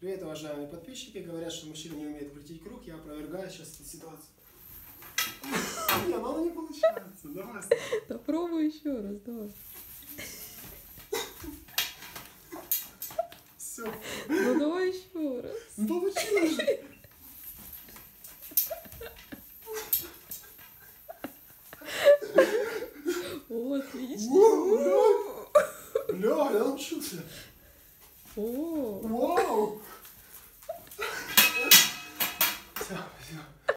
Привет, уважаемые подписчики. Говорят, что мужчина не умеет крутить круг. Я опровергаю сейчас эту ситуацию. Не, ну оно не получается. Давай. Да пробуй еще раз, давай. Все. Ну давай еще раз. Ну получилось же. О, отлично. Бля, бля, я научился. О,